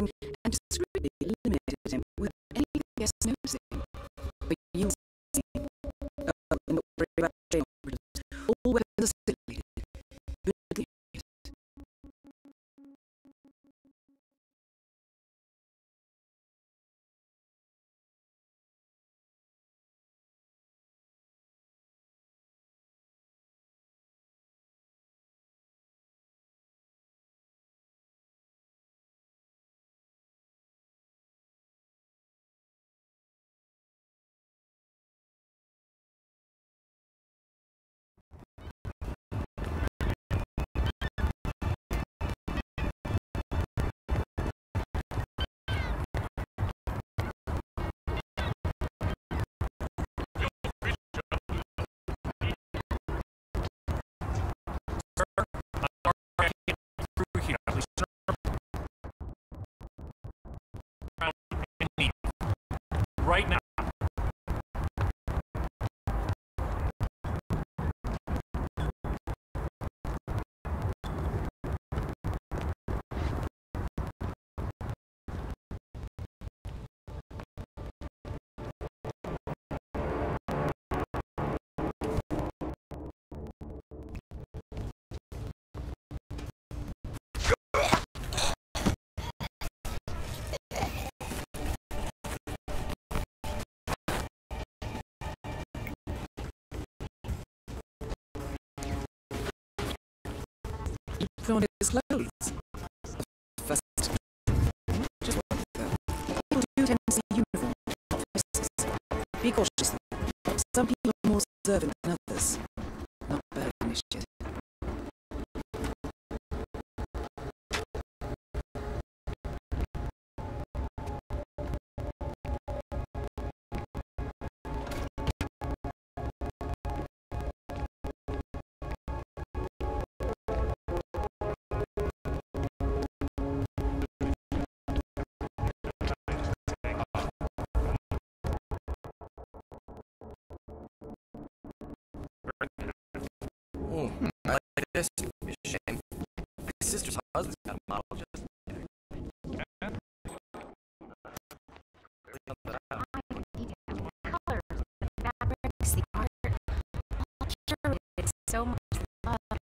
and, and discreetly eliminated him without any guest noticing. But you see, oh, Right now. On his clothes. First, just the people do tend to see uniform officers. Be cautious. Some people are more observant than others. Not bad initiative. It's a shame. My sister's husband's got a model just so much